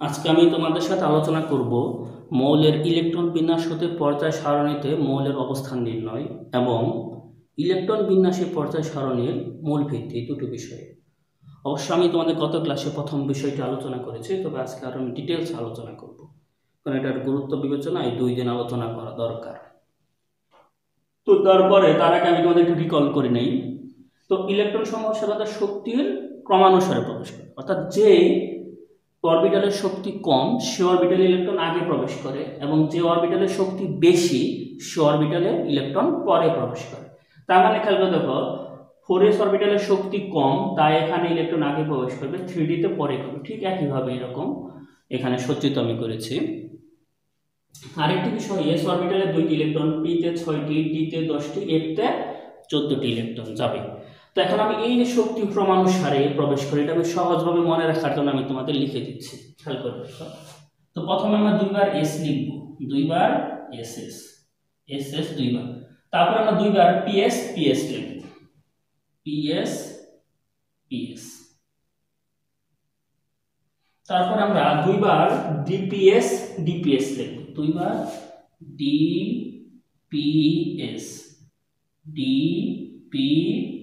আজকে আমি তোমাদের সাথে আলোচনা করব মৌলের ইলেকট্রন বিন্যাস হতে পর্যায় সারণীতে মৌলের অবস্থান নির্ণয় এবং ইলেকট্রন বিন্যাসী পর্যায় সারণীর মূল ভিত্তি দুটো বিষয়ে। অবশ্য আমি তোমাদের গত ক্লাসে প্রথম বিষয়টি আলোচনা করেছি, তবে আজকে আরও আমি ডিটেলস আলোচনা করব। কারণ এটার গুরুত্ব বিবেচনায় দুই দিন আলোচনা করা দরকার। তো তারপরে, তার আগে আমি তোমাদের একটু রিকল করে নেই। তো ইলেকট্রন সমূহ সেবাতে শক্তির ক্রমানুসারে প্রবেশ করে, অর্থাৎ যে অরবিটালের শক্তি কম, সে অরবিটালে ইলেকট্রন আগে প্রবেশ করে এবং যে অরবিটালের শক্তি বেশি, সে অরবিটালে ইলেকট্রন পরে প্রবেশ করে। তার মানে খেয়াল করে দেখো ফোর এস অরবিটালের শক্তি কম, তাই এখানে ইলেকট্রন আগে প্রবেশ করবে থ্রি ডিতে পরে করবে। ঠিক একইভাবে এরকম এখানে সজ্জিত আমি করেছি। আরেকটি বিষয় এস অরবিটালে দুইটি ইলেকট্রন পিতে ছয়টি ডিতে দশটি এফতে চোদ্দটি ইলেকট্রন যাবে। তো এখন আমি এই যে শক্তি ক্রমানুসারে প্রবেশ করি, এটা আমি সহজভাবে মনে রাখার জন্য আমি তোমাদের লিখে দিচ্ছি। খেয়াল করে তো প্রথমে আমরা দুইবার এস লিখব। দুইবার এস এস এস এস দুইবার। তারপর আমরা দুইবার পিএস পিএস লিখব। পিএস পিএস তারপর আমরা দুইবার ডিপিএস ডিপিএস লিখব। দুইবার ডিপিএস ডিপিএস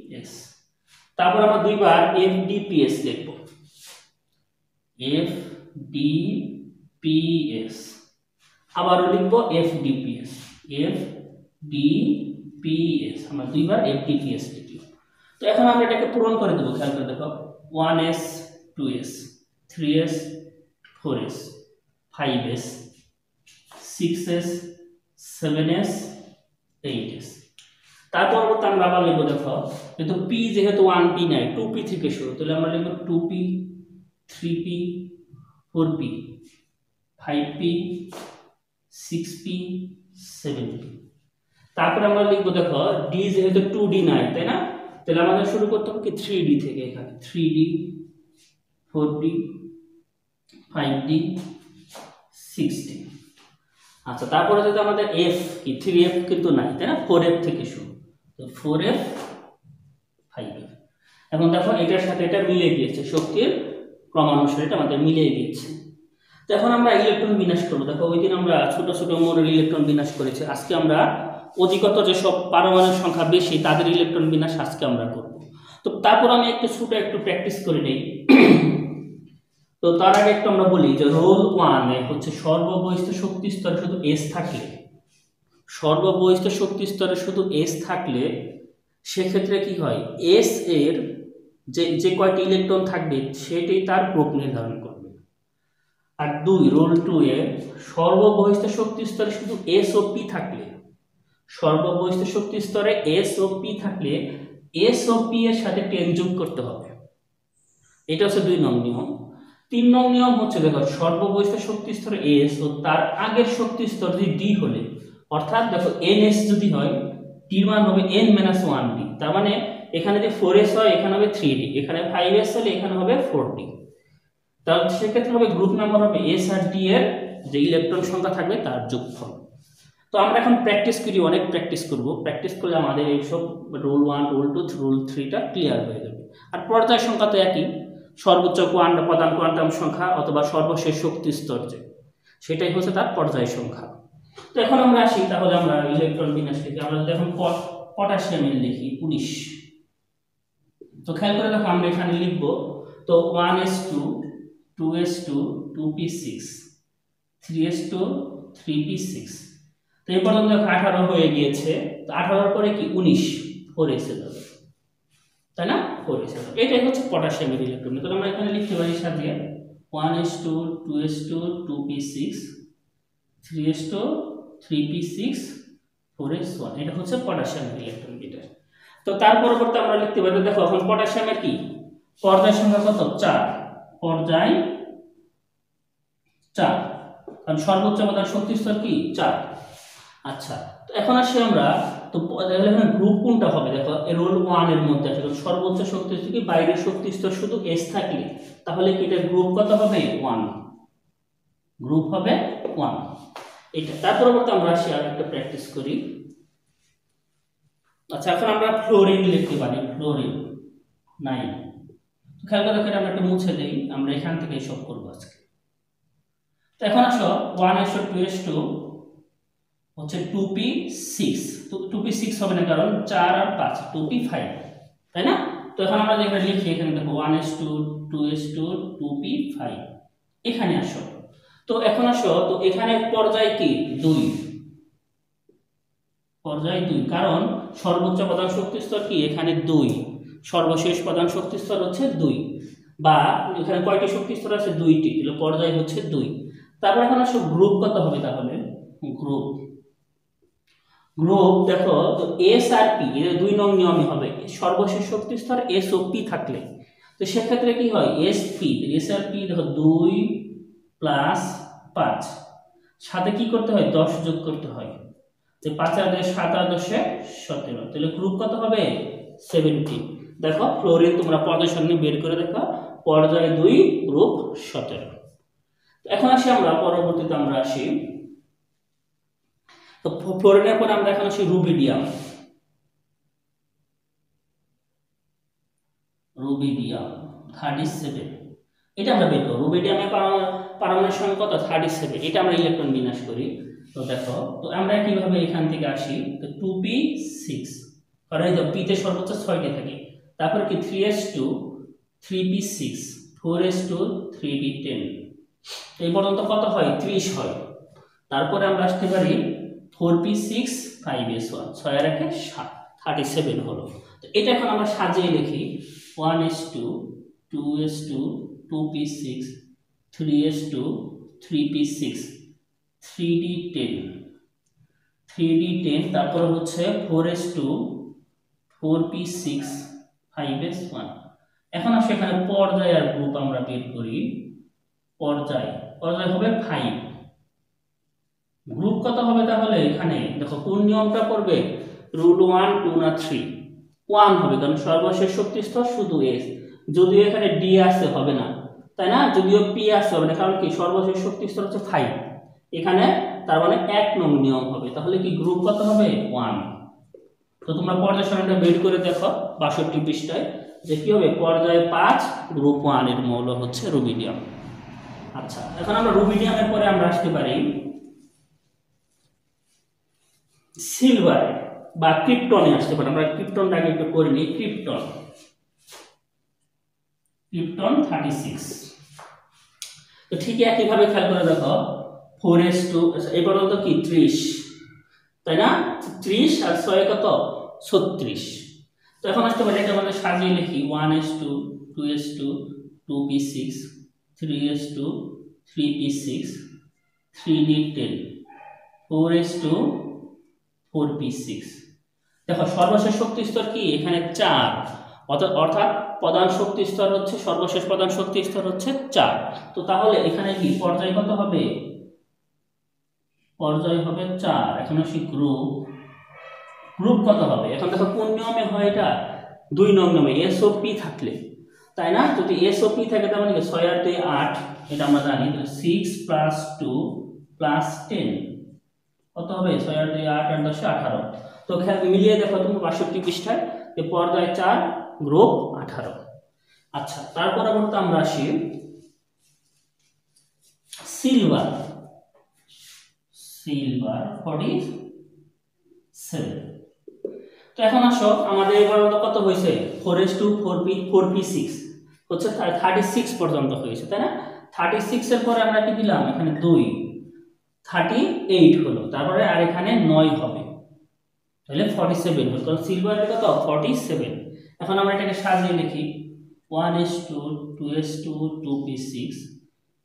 তারপর আমরা দুইবার এফডিপিএস লিখব এফডিপিএস আবারও লিখব এফডিপিএস এফডিপিএস আমরা দুইবার এফডিপিএস লিখলাম। তো এখন আমরা এটাকে পূরণ করে দেবো, খেয়াল করে দেখো। One s, two s, three s, four s, five s, six s, seven s, eight s. তার পরবর্তী আমরা আবার লিখব, দেখো, যেহেতু পি যেহেতু ওয়ান পি নাই টু পি থেকে শুরু, তাহলে আমরা লিখব two p three p four p five p six p seven p তারপরে আমরা লিখব, দেখো ডি যেহেতু টু ডি নাই, তাই না? তাহলে আমাদের শুরু করতে হবে কি থ্রি ডি থেকে এখানে three d four d five d six d আচ্ছা তারপরে যদি আমাদের এফ কি থ্রি এফ কিন্তু নাই, তাই না? ফোর এফ থেকে শুরু। তো ফোর এফ ফাইভ এখন দেখো এটার সাথে এটা মিলে গিয়েছে শক্তির ক্রমানুসারে এটা আমাদের মিলে গিয়েছে তো এখন আমরা ইলেকট্রন বিনাশ করব। দেখো ওই দিন আমরা ছোট ছোট মোড়ের ইলেকট্রন বিনাশ করেছি। আজকে আমরা অধিকত যেসব পারমাণবিক সংখ্যা বেশি, তাদের ইলেকট্রন বিনাশ আজকে আমরা করব। তো তারপর আমি একটু ছোট একটু প্র্যাকটিস করে নেই। তো তার আগে একটু আমরা বলি যে রোল ওয়ানে হচ্ছে সর্ববহিষ্ঠ শক্তি স্তরে শুধু এস থাকলে সর্ববহিষ্ঠ শক্তি স্তরে শুধু এস থাকলে সেক্ষেত্রে কি হয়? এস এর যে যে কয়টি ইলেকট্রন থাকবে সেটাই তার গ্রুপ নির্ধারণ করবে। আর দুই রোল টু এ সর্ববহিষ্ঠ শক্তি স্তরে শুধু এস ও পি থাকলে, সর্ববহিষ্ঠ শক্তি স্তরে এস ও পি থাকলে এস ও পি এর সাথে টেন যোগ করতে হবে। এটা হচ্ছে দুই নং নিয়ম। তিন নং নিয়ম হচ্ছে, দেখো, সর্ববহিষ্ঠ শক্তি স্তরে এস ও তার আগের শক্তি স্তর যদি ডি হলে অর্থাৎ দেখো এন এস যদি হয় টির মান হবে এন মাইনাস ওয়ান ডি তার মানে এখানে যে ফোর এস হয়, এখানে হবে থ্রি ডি এখানে ফাইভ এস হলে এখানে হবে ফোর ডি তাহলে সেক্ষেত্রে হবে গ্রুপ নাম্বার হবে এস আর ডি এর যে ইলেকট্রন সংখ্যা থাকবে তার যোগফল। তো আমরা এখন প্র্যাকটিস করি, অনেক প্র্যাকটিস করব। প্র্যাকটিস করলে আমাদের এইসব rule one rule two rule থ্রিটা ক্লিয়ার হয়ে যাবে। আর পর্যায় সংখ্যা তো একই। সর্বোচ্চ কোয়ান্টা প্রধান কোয়ান্টাম সংখ্যা অথবা সর্বশেষ শক্তি স্তর যে, সেটাই হচ্ছে তার পর্যায় সংখ্যা। তো এখন আমরা আসি, তাহলে আমরা ইলেকট্রন বিন্যাস লিখি। আমরা যদি এখন পটাশিয়ামের লিখি, উনিশ। তো খেয়াল করে দেখো, আমরা এখানে লিখব, তো one s two two s two two p six three s two three p six তো এই পর্যন্ত দেখো, আঠারো হয়ে গিয়েছে। তো আঠারোর পরে কি উনিশ? ফোর এসে যাবে তাই না? ফোর এসে যাবে এটাই হচ্ছে পটাশিয়ামের ইলেকট্রন তো আমরা এখানে লিখতে পারি সাথে one s two two s two two p six three s two three p six four s one এটা হচ্ছে পটাশিয়ামের ইলেকট্রন এটা তো তার পরবর্তী আমরা লিখতে পারি, দেখো এখন পটাশিয়ামের কি? পর্যায় সংখ্যা কত? চার। পর্যায় চার। কারণ সর্বোচ্চ আমাদের শক্তি স্তর কি? চার। আচ্ছা তো এখন আসি আমরা, তো এখানে গ্রুপ কোনটা হবে? দেখো রোল ওয়ানের মধ্যে আছে। সর্বোচ্চ শক্তি থেকে বাইরের শক্তি স্তর শুধু এস থাকলে। তাহলে কি এটা গ্রুপ কত হবে? ওয়ান গ্রুপ হবে ওয়ান এটা, তার পরবর্তী আমরা আসি আর একটা প্র্যাকটিস করি। আচ্ছা এখন আমরা ফ্লোরিন লিখতে পারি ফ্লোরিন নাইন খেয়াল করে আমরা একটু মুছে দেই, আমরা এখান থেকে সব করব আজকে। তো এখন আসো one s two s two হচ্ছে two p six two p six হবে না, কারণ চার আর পাঁচ টু পি ফাইভ তাই না? তো এখন আমরা যেখানে লিখি, এখানে দেখো one s two two s two two p five এখানে আসো। তো এখন আসো, তো এখানে পর্যায় কি? দুই। পর্যায় দুই, কারণ সর্বোচ্চ প্রধান শক্তি স্তর কি? এখানে দুই। সর্বশেষ প্রধান শক্তি স্তর হচ্ছে দুই। বা এখানে কয়টি শক্তি স্তর আছে? দুইটি। তাহলে পর্যায় হচ্ছে দুই। তারপর এখন আসো, গ্রুপ কত হবে তাহলে? গ্রুপ। গ্রুপ, দেখো, তো এস আর পি দুই নং নিয়মে হবে। সর্বশেষ শক্তি স্তর এস ও পি থাকলে। তো সেক্ষেত্রে কি হয়? এস পি এস আর পি দেখো, দুই প্লাস পাঁচ। সাথে কি করতে হয়? দশ যোগ করতে হয়। তো পাঁচ আর সাত আর দশে সতেরো। তাহলে গ্রুপ কত হবে? সেভেন্টি দেখো ফ্লোরিন তোমরা পর্যায় নিয়ে বের করে দেখো। পর্যায় দুই গ্রুপ সতেরো। এখন আসি আমরা, পরবর্তীতে আমরা আসি। তো ফ্লোরিনের পরে আমরা এখন আসি রুবিডিয়াম রুবিডিয়াম থার্টি সেভেন এটা আমরা বের করব। রুবিডিয়ামের পারমাণবিক সংখ্যা কত থার্টি সেভেন এটা আমরা ইলেকট্রন বিন্যাস করি। তো দেখো, তো আমরা কীভাবে এখান থেকে আসি? তো টু পি সিক্স কারণ এই পিতে সর্বোচ্চ ছয়টি থাকে। তারপর কি three s two three p six four s two three p ten এই পর্যন্ত কত হয়? ত্রিশ হয়। তারপরে আমরা আসতে পারি four p six five s one ছয় আর একে সাত। থার্টি সেভেন হলো তো এটা এখন আমরা সাজিয়ে লিখি। One s two two s two two p six three s two three p six three d ten three d ten তারপরে হচ্ছে four s two four p six five s one এখন আসলে এখানে পর্যায় আর গ্রুপ আমরা বের করি। পর্যায়। পর্যায় হবে ফাইভ গ্রুপ কত হবে তাহলে এখানে? দেখো কোন নিয়মটা করবে? রুট ওয়ান টু না থ্রি ওয়ান হবে, কারণ সর্বশেষ শক্তি স্তর শুধু এস যদিও এখানে ডি আসতে হবে না। তাই না? যদিও পি আসতে হবে না, কারণ কি? সর্বশেষ শক্তি স্তর হচ্ছে ফাইভ এখানে তার মানে এক নং নিয়ম হবে। তাহলে কি গ্রুপ কত হবে? ওয়ান তো তোমরা পর্যায় সারণীটা বের করে দেখো বাষট্টি পৃষ্ঠায়, যে কি হবে? পর্যায় পাঁচ গ্রুপ ওয়ানের মৌল হচ্ছে রুবিডিয়াম আচ্ছা এখন আমরা রুবিডিয়ামের পরে আমরা আসতে পারি সিলভার বা ক্রিপ্টনে আসতে পারি। আমরা ক্রিপ্টনটাকে একটু করে নিই ক্রিপ্টন ক্রিপ্টন থার্টি সিক্স তো ঠিক একইভাবে খেয়াল করে দেখো ফোর এস টু এই পর্যন্ত কি? ত্রিশ। তাই না? ত্রিশ আর ছয় কত? ছত্রিশ। তো এখন আসতে পারি এটা আমাদের সাজিয়ে লিখি। One s two two s two two p six three s two three p six three d ten four s two four p six দেখো, সর্বশেষ শক্তি স্তর কি? এখানে চার। অর্থাৎ প্রধান শক্তি স্তর হচ্ছে, সর্বশেষ প্রধান শক্তি স্তর হচ্ছে চার। তো তাহলে এখানে কি পর্যায় কত হবে? পর্যায় হবে চার। এখন আসি গ্রুপ গ্রুপ কত হবে? এখন দেখো কোন নিয়মে হয় এটা? দুই নং নিয়মে এসওপি থাকলে। তাই না? যদি এসওপি থাকে তার মানে ছয় আর দুই আট, এটা আমরা জানি। Six plus two plus ten কত হবে? ছয় আর দুই আট আর দশে আঠারো। তো মিলিয়ে দেখো তুমি বাষট্টি পৃষ্ঠায় যে পর্যায় চার গ্রুপ আঠারো। আচ্ছা তার পরবর্তী আমরা আসি সিলভার। সিলভার ফর্টি সেভেন তো এখন আসো, আমাদের এবার কত হয়েছে? Four s two four p four p six হচ্ছে থার্টি সিক্স পর্যন্ত হয়েছে, তাই না? থার্টি সিক্সের পরে আমরা কি দিলাম? এখানে দুই। থার্টি এইট হলো, তারপরে আর এখানে নয় হবে। তাহলে ফর্টি সেভেন হলো। কারণ সিলভারের কত? ফর্টি সেভেন এখন আমরা এটাকে সাজিয়ে লিখি। One s two two s two two p six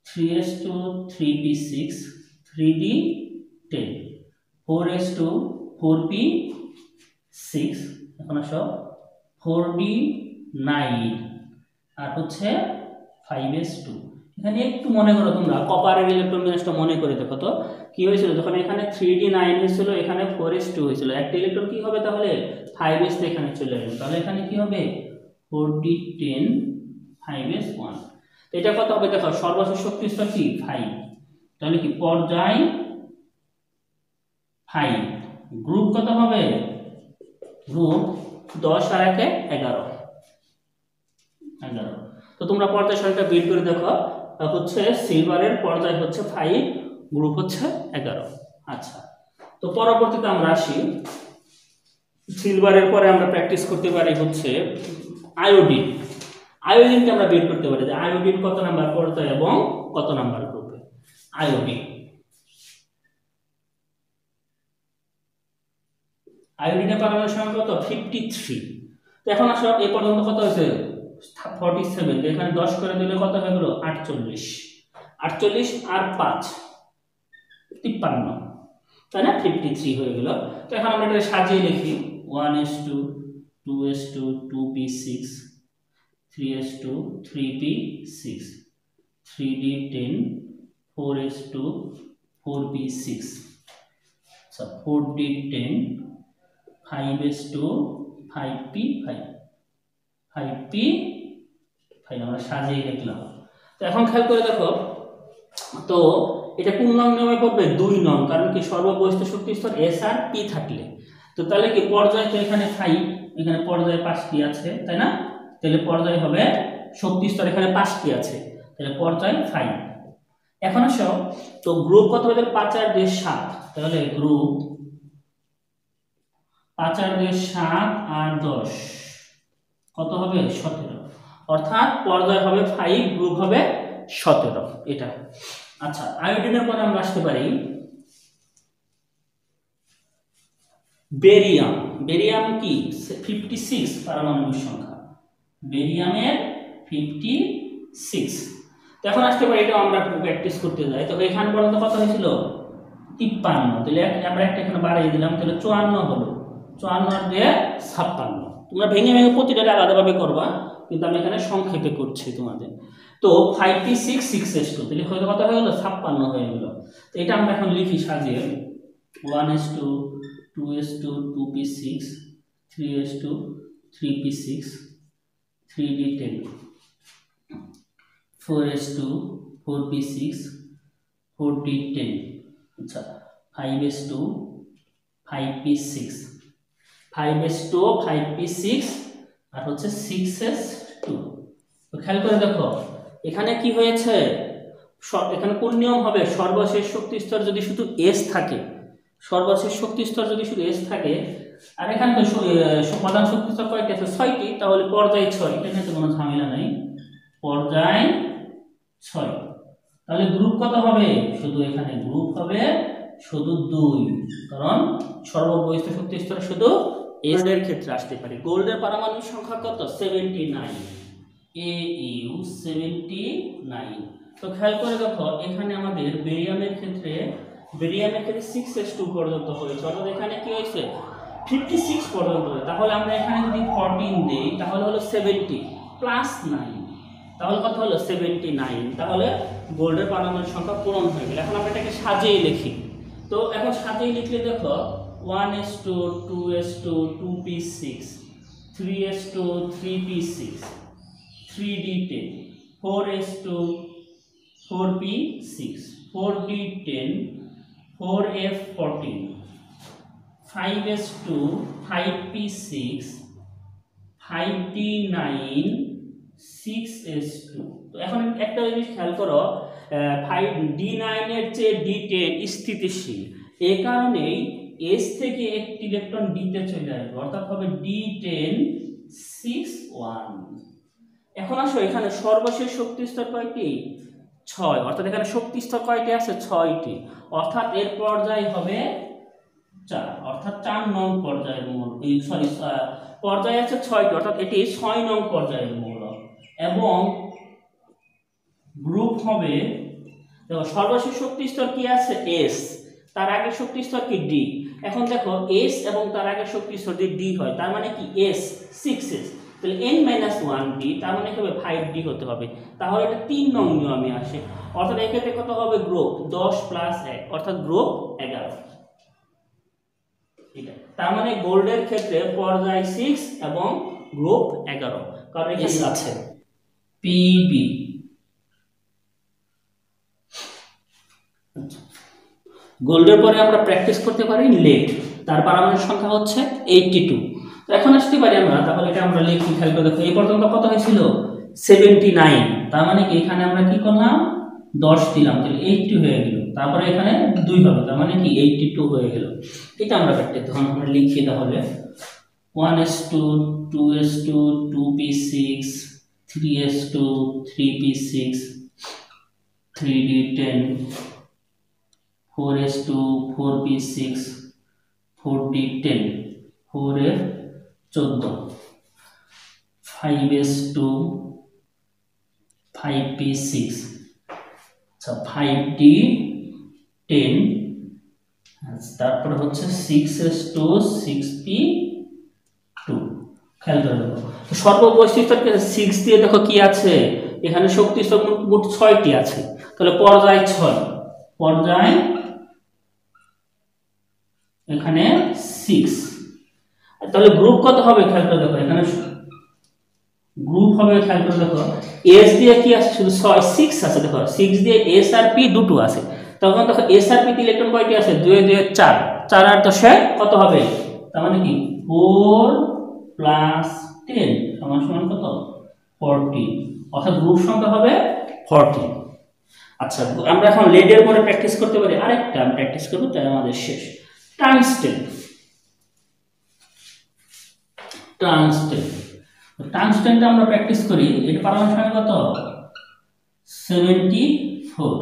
three s two three six three ten four s two four six এখন আসো ফোর ডি নাইন আর হচ্ছে ফাইভ এস টু এখানে একটু মনে করো তোমরা কপারের ইলেকট্রন বিন্যাসটা মনে করে দেখো তো। কি হয়েছিল? যখন এখানে থ্রি ডি নাইন হয়েছিল, এখানে ফোর এস টু হয়েছিল। একটা ইলেকট্রন কি হবে তাহলে? ফাইভ এস এখানে চলে আসবে। তাহলে এখানে কি হবে? Four d ten five s one এটা কত হবে দেখো? সর্বশেষ শক্তি স্তর কি? ফাইভ তাহলে কি? পর্যায় ফাইভ গ্রুপ কত হবে? গ্রুপ দশ আর একে এগারো। এগারো। তো তোমরা পর্যায় সারিটা বের করে দেখো। হচ্ছে সিলভারের পর্যায় হচ্ছে ফাইভ গ্রুপ হচ্ছে এগারো। আচ্ছা তো পরবর্তীতে আমরা আসি। সিলভারের পরে আমরা প্র্যাকটিস করতে পারি হচ্ছে আয়োডিন আয়োডিনকে আমরা বের করতে পারি যে আয়োডিন কত নাম্বার পর্যায়ে এবং কত নাম্বার গ্রুপে আয়োডিন আয়োডিনের পারমাণবিক সংখ্যা কত? ফিফটি থ্রি তো এখন আসলে এ পর্যন্ত কত হয়েছে? ফর্টি সেভেন এখানে দশ করে দিলে কত হয়ে গেল? আটচল্লিশ। আটচল্লিশ আর পাঁচ, তিপ্পান্ন, তাই না? ফিফটি থ্রি হয়ে গেল। তো এখন আমরা এটা সাজিয়ে লিখি। One s two two s two two p six three s two three p six three d ten four s two four p six আচ্ছা four d ten five s two five p five five p five আমরা সাজিয়ে লিখলাম। তো এখন খেয়াল করে দেখো, তো এটা কোন নং নিয়মে পড়বে? দুই নং, কারণ কি সর্ববহিষ্ঠ শক্তি স্তর এস আর পি থাকলে। তো তাহলে কি পর্যায়, তো এখানে ফাইভ এখানে পর্যায়ে পাঁচটি আছে, তাই না? তাহলে পর্যায় হবে শক্তি স্তর, এখানে পাঁচটি আছে। তাহলে পর্যায় ফাইভ এখন আসো, তো গ্রুপ কত হবে পাঁচ আর দেশ সাত? তাহলে গ্রুপ পাঁচ আর দেশ সাত আর দশ। কত হবে? সতেরো। অর্থাৎ পর্যায় হবে ফাইভ গ্রুপ হবে সতেরো। এটা। আচ্ছা আয়োডিনের পরে আমরা আসতে পারি বেরিয়াম বেরিয়াম কি? ফিফটি সিক্স পারমাণবিক সংখ্যা। বেরিয়ামের ফিফটি সিক্স এখন আসতে পারি এটা আমরা প্র্যাকটিস করতে যাই। তবে এখান পর্যন্ত কত হয়েছিল? তিপ্পান্ন। তাহলে আমরা একটা এখানে বাড়িয়ে দিলাম, তাহলে চুয়ান্ন হলো। চুয়ান্ন দিয়ে ছাপ্পান্ন। তোমরা ভেঙে ভেঙে প্রতিটা আলাদাভাবে করবা, কিন্তু আমি এখানে সংক্ষেপে করছি তোমাদের। তো fifty six six s two তাহলে হয়তো কত হয়ে গেলো? ছাপ্পান্ন হয়ে গেলো। তো এটা আমরা এখন লিখি সাজিয়ে। One s two two s two two p six three s two three p six three d ten four s two four p six four d ten আচ্ছা five s two five p six five s two five p six আর হচ্ছে six s two খেয়াল করে দেখো, এখানে কি হয়েছে? এখানে কোন নিয়ম হবে? সর্বশেষ শক্তি স্তর যদি শুধু এস থাকে, সর্বশেষ শক্তি স্তর যদি শুধু এস থাকে, আর এখানে তো প্রধান শক্তি স্তর কয়টি আছে? ছয়টি, তাহলে পর্যায় ছয়। এটা নিয়ে তো কোনো ঝামেলা নেই। পর্যায় ছয়। তাহলে গ্রুপ কত হবে? শুধু এখানে গ্রুপ হবে শুধু দুই। কারণ সর্ববহিষ্ঠ শক্তি স্তর শুধু এর ক্ষেত্রে আসতে পারে। গোল্ডের পারমাণবিক সংখ্যা কত? Seventy nine A U seventy nine তো খেয়াল করে দেখো, এখানে আমাদের বেরিয়ামের ক্ষেত্রে বেরিয়ামের ক্ষেত্রে সিক্স এস টু পর্যন্ত হয়েছে। অর্থাৎ এখানে কি হয়েছে? ফিফটি সিক্স পর্যন্ত তাহলে আমরা এখানে যদি ফোরটিন দিই, তাহলে হলো সেভেন্টি প্লাস নাইন তাহলে কত হলো? সেভেন্টি নাইন তাহলে গোল্ডের পারমাণবিক সংখ্যা পূরণ হয়ে গেল। এখন আমরা এটাকে সাজিয়ে লিখি। তো এখন সাজিয়ে লিখলে দেখো one s two two s two two p six three s two three p six three d ten four s two four p six four d ten four f five s two five p six five nine six s two তো এখন একটা জিনিস খেয়াল করো five D নাইনের চেয়ে D ten স্থিতিশীল। এ কারণেই এস থেকে একটি ইলেকট্রন ডিতে চলে আসবে, অর্থাৎ হবে ডি টেন সিক্স ওয়ান এখন আসো, এখানে সর্বশেষ শক্তি স্তর কয়টি? ছয়। অর্থাৎ এখানে শক্তি স্তর কয়টি আছে? ছয়টি। অর্থাৎ এর পর্যায় হবে চার। অর্থাৎ চার নং পর্যায়ের মূল। সরি পর্যায় আছে ছয়টি। অর্থাৎ এটি ছয় নং পর্যায়ের মূল। এবং গ্রুপ হবে, দেখো, সর্বশেষ শক্তি স্তর কি আছে? এস তার আগের শক্তি স্তর কি? ডি এখন দেখো এস এবং তার আগের শক্তি স্তর যদি ডি হয় তার মানে কি? এস সিক্স এস তাহলে এন মাইনাস ওয়ান ডি তার মানে কি হবে? ফাইভ ডি হতে হবে। তাহলে এটা তিন নং নিয়মে আসে। অর্থাৎ এক্ষেত্রে কত হবে? গ্রুপ দশ প্লাস এক অর্থাৎ গ্রুপ এগারো। এটা। তার মানে গোল্ডের ক্ষেত্রে পর্যায় সিক্স এবং গ্রুপ এগারো। কারণ এখানে আছে পিবি গোল্ডের পরে আমরা প্র্যাকটিস করতে পারি লেট তার পারমাণবিক সংখ্যা হচ্ছে এইটটি টু এখন আসতে পারি আমরা, তাহলে এটা আমরা লিখি খেয়াল করে দেখো, এই পর্যন্ত কত হয়েছিল? সেভেন্টি নাইন তার মানে কি, এখানে আমরা কি করলাম? দশ দিলাম, তাহলে এইটটি হয়ে গেল। তারপরে এখানে দুই হবে, তার মানে কি এইটটি টু হয়ে গেল। এটা আমরা প্র্যাকটিস তখন আমরা লিখি তাহলে। One s two two s two two p six three s two three p six three d ten four s two four p six four d ten four এর চোদ্দ five s two five p six আচ্ছা five d ten তারপরে হচ্ছে six s two six p two খেয়াল করে six দিয়ে দেখো কি আছে? এখানে শক্তি মোট ছয়টি আছে। তাহলে পর্যায় ছয়। পর্যায় এখানে সিক্স তাহলে গ্রুপ কত হবে? খেয়াল করে দেখো, এখানে গ্রুপ হবে, খেয়াল করে দেখো। এস দিয়ে কি আছে শুধু ছয় সিক্স আছে, দেখো। সিক্স দিয়ে এস আর পি দুটো আছে। তখন দেখো এস আর পি ইলেকট্রন কয়টি আছে দুই দুই চার। চার আর দশে কত হবে? তার মানে কি? ফোর প্লাস টেন সমান সমান কত? ফোরটি অর্থাৎ গ্রুপ সংখ্যা হবে ফোরটি আচ্ছা আমরা এখন লেডের পরে প্র্যাকটিস করতে পারি। আরেকটা প্র্যাকটিস করব, তাই আমাদের শেষ। টাংস্টেন টাংস্টেন টাংস্টেনটা আমরা প্র্যাকটিস করি এটা পারমাণবিক সংখ্যা কত? সেভেন্টি ফোর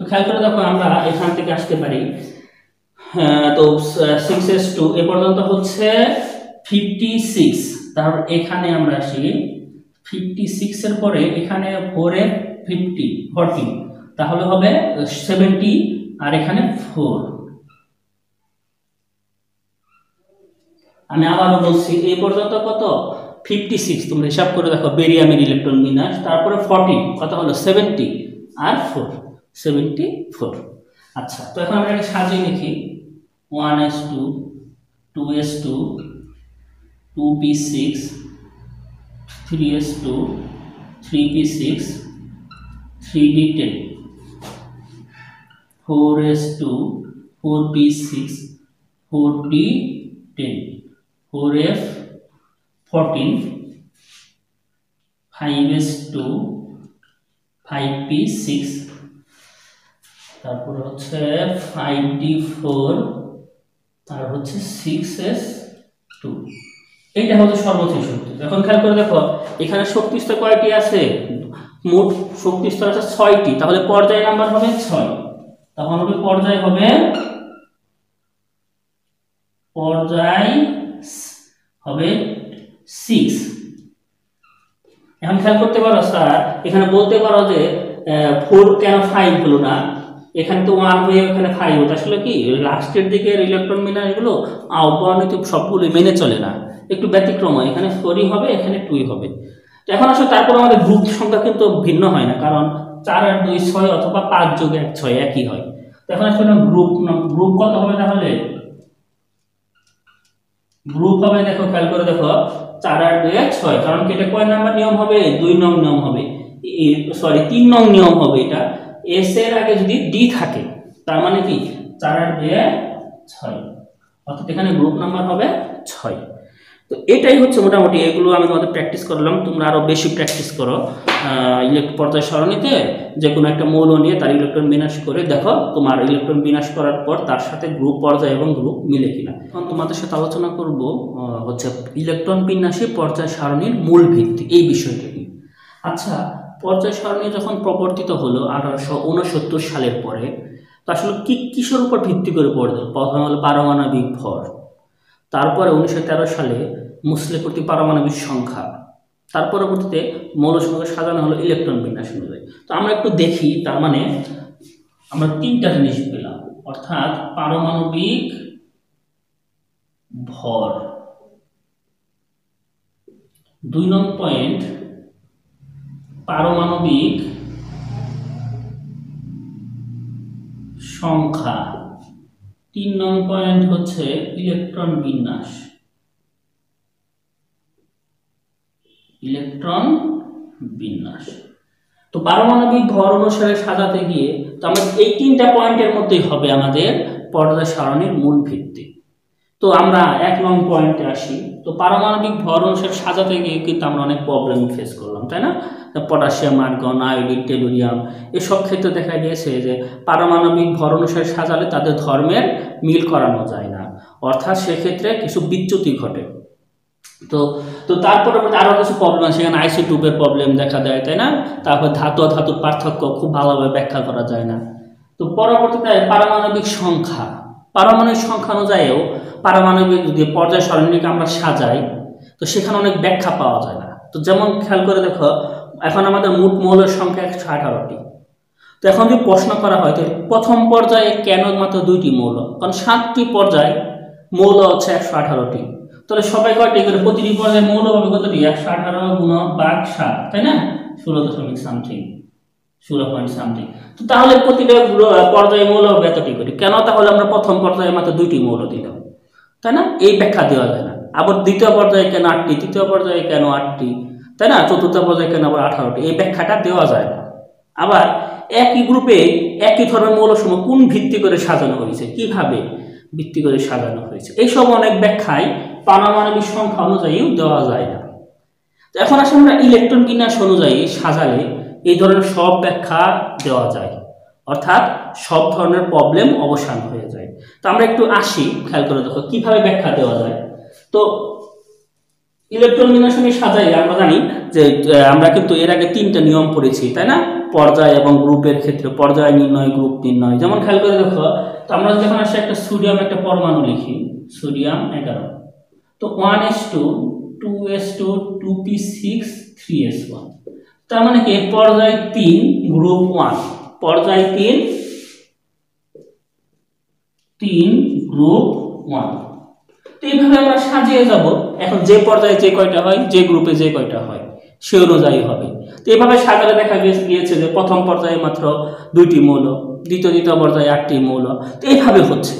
তো খেয়াল করে দেখো আমরা এখান থেকে আসতে পারি। হ্যাঁ, তো সিক্স এস টু এ পর্যন্ত হচ্ছে ফিফটি সিক্স তারপর এখানে আমরা আসি। ফিফটি সিক্সের পরে এখানে ফোরে ফিফটি ফোরটি তাহলে হবে সেভেন্টি আর এখানে ফোর আমি আবারও বলছি, এই পর্যন্ত কত? ফিফটি সিক্স তোমরা হিসাব করে দেখো বেরিয়ামের ইলেকট্রন বিন্যাস তারপরে ফর্টি কত হলো? সেভেন্টি আর ফোর সেভেন্টি ফোর আচ্ছা তো এখন আমরা সাজিয়ে লিখি। One s two two s two two p six three s two three p six three d ten four s two four p six four d ten four f fourteen, five s two, five p six. তারপর হচ্ছে five D four আর হচ্ছে six s two. এইটা হচ্ছে সর্বোচ্চ শক্তি। এখন খেয়াল করে দেখো, এখানে শক্তি স্তর কয়টি আছে? মোট শক্তি স্তর আছে ছয়টি। তাহলে পর্যায় নাম্বার হবে ছয়। তখন হবে পর্যায় হবে, পর্যায় হবে সিক্স এখন খেয়াল করতে পারো স্যার, এখানে বলতে পারো যে ফোর কেন ফাইভ হলো না? এখানে তো ওয়ান হয়ে এখানে ফাইভ হতো। আসলে কি লাস্টের দিকে ইলেকট্রন মিনার এগুলো আহ্বানিত সবগুলো মেনে চলে না। একটু ব্যতিক্রম হয় এখানে ফোরই হবে, এখানে টুই হবে। এখন আসলে তারপর আমাদের গ্রুপ সংখ্যা কিন্তু ভিন্ন হয় না, কারণ চার আর দুই ছয় অথবা পাঁচ যোগ এক ছয় একই হয়। এখন আসলে গ্রুপ গ্রুপ কত হবে তাহলে? গ্রুপ হবে দেখো, খেয়াল করে দেখো, চার আর দুই এক ছয়, কারণ কি এটা কয় নাম্বার নিয়ম হবে? দুই নং নিয়ম হবে। সরি তিন নং নিয়ম হবে এটা। এস এর আগে যদি ডি থাকে, তার মানে কি? চার আর দুই ছয়। অর্থাৎ এখানে গ্রুপ নাম্বার হবে ছয়। তো এটাই হচ্ছে মোটামুটি, এগুলো আমি তোমাদের প্র্যাকটিস করলাম, তোমরা আরও বেশি প্র্যাকটিস করো ইলেকট্রন পর্যায় সরণিতে যে কোনো একটা মৌল নিয়ে তার ইলেকট্রন বিনাশ করে দেখো তোমার ইলেকট্রন বিনাশ করার পর তার সাথে গ্রুপ পর্যায় এবং গ্রুপ মিলে কিনা। এখন তোমাদের সাথে আলোচনা করব হচ্ছে ইলেকট্রন বিন্যাসী পর্যায় সারণীর মূল ভিত্তি, এই বিষয়টা আচ্ছা পর্যায় সারণী যখন প্রবর্তিত হলো আঠারোশো উনসত্তর সালের পরে, তো আসলে কি কিসের উপর ভিত্তি করে পড়বে প্রথমে হলো পারমাণবিক ভর। তারপরে উনিশশো তেরো সালে মুসলে প্রতি পারমাণবিক সংখ্যা। তার পরবর্তীতে মৌল সংখ্যা সাজানো হলো ইলেকট্রন বিন্যাস অনুযায়ী। তো আমরা একটু দেখি, তার মানে আমরা তিনটা জিনিস পেলাম, অর্থাৎ পারমাণবিক ভর। দুই নং পয়েন্ট, পারমাণবিক সংখ্যা। তিন নং পয়েন্ট হচ্ছে ইলেকট্রন বিন্যাস। ইলেকট্রন বিন্যাস। তো পারমাণবিক ভর অনুসারে সাজাতে গিয়ে তো আমাদের এই তিনটা পয়েন্টের মধ্যেই হবে আমাদের পর্দা সারণীর মূল ভিত্তি। তো আমরা এক নং পয়েন্টে আসি। তো পারমাণবিক ভর অনুসার সাজাতে গিয়ে কিন্তু আমরা অনেক প্রবলেম ফেস করলাম, তাই না? পটাশিয়াম, আর্গন, আয়োডিন, টেলুরিয়াম এসব ক্ষেত্রে দেখা গিয়েছে যে পারমাণবিক ভর অনুসারে সাজালে তাদের ধর্মের মিল করানো যায় না। অর্থাৎ সেক্ষেত্রে কিছু বিচ্যুতি ঘটে। তো তো তারপরে আরও কিছু প্রবলেম আছে। সেখানে আইসোটুপের প্রবলেম দেখা দেয়, তাই না? তারপর ধাতু ধাতুর পার্থক্য খুব ভালোভাবে ব্যাখ্যা করা যায় না। তো পরবর্তীতে পারমাণবিক সংখ্যা। পারমাণবিক সংখ্যা অনুযায়ীও পারমাণবিক যদি পর্যায় সরণীকে আমরা সাজাই, তো সেখানে অনেক ব্যাখ্যা পাওয়া যায় না। তো যেমন খেয়াল করে দেখো, এখন আমাদের মোট মৌলের সংখ্যা একশো আঠারোটি। তো এখন যদি প্রশ্ন করা হয় তাহলে প্রথম পর্যায়ে কেন মাত্র দুইটি মৌল? কারণ সাতটি পর্যায়ে মৌল হচ্ছে একশো আঠারোটি। তাহলে সবাই কয়টি করে প্রতিটি পর্যায়ে মৌল হবে কতটি? একশো আঠারো গুণ বাঘ সাত, তাই না? ষোলো দশমিক সামথিং, ষোলো পয়েন্ট সামথিং। তো তাহলে প্রতিটা পর্যায়ে মৌল হবে এতটি করে। কেন? তাহলে আমরা প্রথম পর্যায়ে মাত্র দুইটি মৌল দিলাম। তাই না? এই ব্যাখ্যা দেওয়া যায় না। আবার দ্বিতীয় পর্যায়ে কেন আটটি? তৃতীয় পর্যায়ে কেন আটটি? তাই না? চতুর্থ পর্যায়ে কেন আবার আঠারোটি? এই ব্যাখ্যাটা দেওয়া যায় না। আবার একই গ্রুপে একই ধরনের মৌলসমূহ কোন ভিত্তি করে সাজানো হয়েছে? কীভাবে ভিত্তি করে সাজানো হয়েছে? এইসব অনেক ব্যাখ্যায় পারমাণবিক সংখ্যা অনুযায়ীও দেওয়া যায় না। এখন আসলে আমরা ইলেকট্রন বিন্যাস অনুযায়ী সাজালে এই ধরনের সব ব্যাখ্যা দেওয়া যায়। অর্থাৎ সব ধরনের প্রবলেম অবসান হয়ে যায়। তো আমরা একটু আসি, খেয়াল করে দেখো, কীভাবে ব্যাখ্যা দেওয়া যায়? তো ইলেকট্রন বিন্যাসকে সাজাই, আমরা জানি যে আমরা কিন্তু এর আগে তিনটা নিয়ম পড়েছি, তাই না? পর্যায় এবং গ্রুপের ক্ষেত্রে, পর্যায় নির্ণয়, গ্রুপ নির্ণয়। যেমন খেয়াল করে দেখো, তো আমরা যখন আসে একটা সোডিয়াম, একটা পরমাণু লিখি, সোডিয়াম এগারো। তো one s two two s two two p six three s one তার মানে কি? পর্যায় তিন গ্রুপ ওয়ান পর্যায় তিন তিন গ্রুপ ওয়ান তো এইভাবে আমরা সাজিয়ে যাব। এখন যে পর্যায়ে যে কয়টা হয়, যে গ্রুপে যে কয়টা হয়, সে অনুযায়ী হবে। তো এভাবে সাজালে দেখা গিয়েছে যে প্রথম পর্যায়ে মাত্র দুইটি মৌল, দ্বিতীয় দ্বিতীয় পর্যায়ে আটটি মৌল। তো এইভাবে হচ্ছে।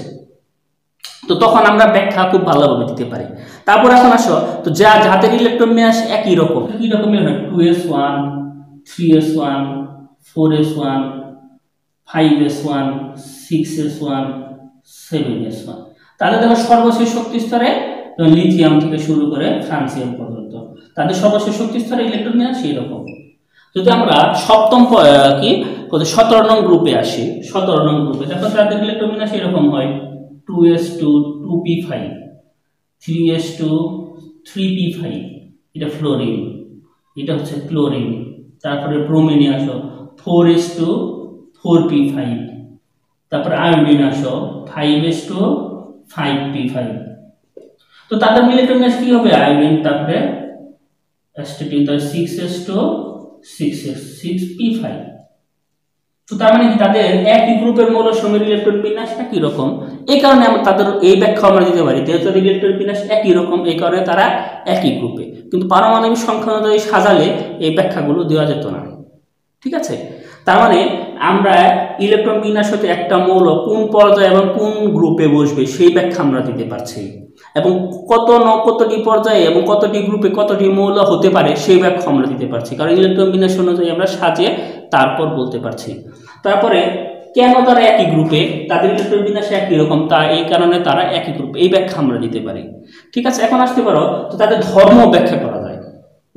তো তখন আমরা ব্যাখ্যা খুব ভালোভাবে দিতে পারি। তারপর এখন আসো। তো যা যাদের ইলেকট্রন ম্যাস একই রকম। একই রকমের হয়। Two s one three s one four s one five s one six s one seven s one তাদের দেখো সর্বশেষ শক্তি স্তরে লিথিয়াম থেকে শুরু করে ফ্রান্সিয়াম পর্যন্ত। তাদের সর্বশেষ শক্তি স্তরে ইলেকট্রন নিয়ে সেই রকম যদি আমরা সপ্তম কি সতেরো নং গ্রুপে আসি, সতেরো নং গ্রুপে দেখো তাদের ইলেকট্রন নিয়ে সেই হয়। Two s two two p five three s two three p five এটা ফ্লোরিন এটা হচ্ছে ক্লোরিন তারপরে ব্রোমিনে আসো। Four s two four p five তারপরে আয়োডিন আসো five s two five p five তো তাদের ইলেকট্রন গ্যাস কি হবে? আয়োডিন তারপরে অ্যাস্টেটিন তার six s two six s six p five তো তার মানে কি তাদের একই গ্রুপের মৌল সময়ের ইলেকট্রন বিন্যাস একই রকম? এই কারণে আমরা তাদের এই ব্যাখ্যা আমরা দিতে পারি, যেহেতু তাদের ইলেকট্রন বিন্যাস একই রকম এই কারণে তারা একই গ্রুপে। কিন্তু পারমাণবিক সংখ্যা অনুযায়ী সাজালে এই ব্যাখ্যাগুলো দেওয়া যেত না। ঠিক আছে? তার মানে আমরা ইলেকট্রন বিন্যাস হতে একটা মৌল কোন পর্যায়ে এবং কোন গ্রুপে বসবে সেই ব্যাখ্যা আমরা দিতে পারছি। এবং কত ন, কতটি পর্যায়ে এবং কতটি গ্রুপে কতটি মৌল হতে পারে সেই ব্যাখ্যা আমরা দিতে পারছি। কারণ ইলেকট্রন বিন্যাস অনুযায়ী আমরা সাজিয়ে তারপর বলতে পারছি। তারপরে কেন তারা একই গ্রুপে তাদের ইলেকট্রন বিন্যাস একই রকম, তা এই কারণে তারা একই গ্রুপে এই ব্যাখ্যা আমরা দিতে পারি। ঠিক আছে, এখন আসতে পারো তো তাদের ধর্ম ব্যাখ্যা করা যায়।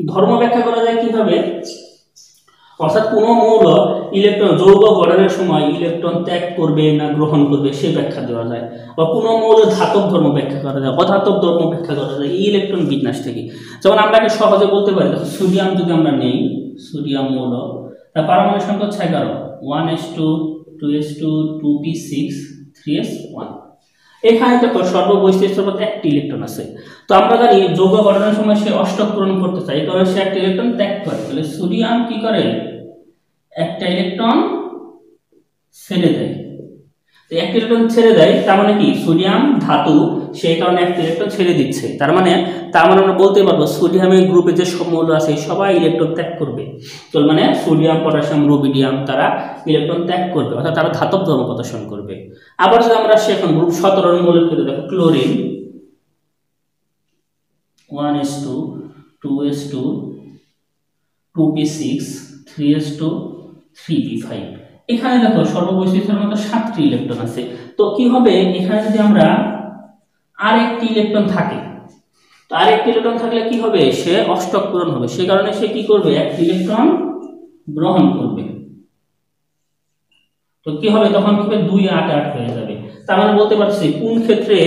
ধর্ম ব্যাখ্যা করা যায় কীভাবে? অর্থাৎ কোনো মৌল ইলেকট্রন যৌগ গঠনের সময় ইলেকট্রন ত্যাগ করবে না গ্রহণ করবে, সে ব্যাখ্যা দেওয়া যায়। বা কোনো মৌল ধাতব ধর্ম ব্যাখ্যা করা যায়, অধাতব ধর্ম ব্যাখ্যা করা যায়, এই ইলেকট্রন বিন্যাস থেকে। যেমন আমরা একটা সহজে বলতে পারি সোডিয়াম যদি আমরা নেই সোডিয়াম মৌল, তার পারমাণবিক সংখ্যা হচ্ছে এগারো। One s two two s two two p six three s one এখানে দেখো সর্ববৈশিষ্ট্য মধ্যে একটি ইলেকট্রন আছে। তো আমরা জানি যৌগ গঠনের সময় সে অষ্টক পূরণ করতে চায় কারণ সে একটা ইলেকট্রন ত্যাগ করে। তাহলে সোডিয়াম কি করে? একটা ইলেকট্রন ছেড়ে দেয়। একটা ইলেকট্রন ছেড়ে দেয়, তার মানে কি? সোডিয়াম, ধাতু সেই কারণে একটা ইলেকট্রন ছেড়ে দিচ্ছে। তার মানে তার মানে আমরা বলতে পারব সোডিয়ামের গ্রুপে যে মৌল আছে সবাই ইলেকট্রন ত্যাগ করবে। তো মানে সোডিয়াম পটাশিয়াম রুবিডিয়াম তারা ইলেকট্রন ত্যাগ করবে, অর্থাৎ তারা ধাতব ধর্ম প্রদর্শন করবে। আবার যদি আমরা সেখন গ্রুপ সতেরোর মৌলের ক্ষেত্রে দেখো chlorine one s two two s two two p six three s two three p five এখানে দেখো সর্ববৈশিষ্ট্যের মতো সাতটি ইলেকট্রন আছে। তো কি হবে? এখানে যদি আমরা আর একটি ইলেকট্রন থাকে। তো আরেকটি ইলেকট্রন থাকলে কি হবে? সে অষ্টক পূরণ হবে। সে কারণে সে কি করবে? একটি ইলেকট্রন গ্রহণ করবে। তো কি হবে? তখন কি হবে? দুই আট আট হয়ে যাবে। তার মানে বলতে পারছি, কোন ক্ষেত্রে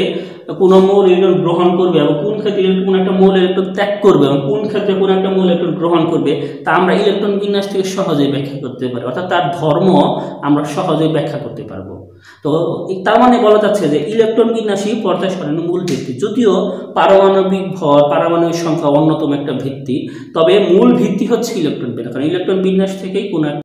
কোন মৌল ইলেকট্রন গ্রহণ করবে এবং কোন ক্ষেত্রে কোন একটা মৌল ইলেকট্রন ত্যাগ করবে এবং কোন ক্ষেত্রে কোন একটা মৌল ইলেকট্রন গ্রহণ করবে, তা আমরা ইলেকট্রন বিন্যাস থেকে সহজেই ব্যাখ্যা করতে পারি। অর্থাৎ তার ধর্ম আমরা সহজেই ব্যাখ্যা করতে পারব। তো তার মানে বলা যাচ্ছে যে ইলেকট্রন বিন্যাসই পর্যায় সারণীর মূল ভিত্তি। যদিও পারমাণবিক ভর, পারমাণবিক সংখ্যা অন্যতম একটা ভিত্তি, তবে মূল ভিত্তি হচ্ছে ইলেকট্রন বিন্যাস। কারণ ইলেকট্রন বিন্যাস থেকেই কোনো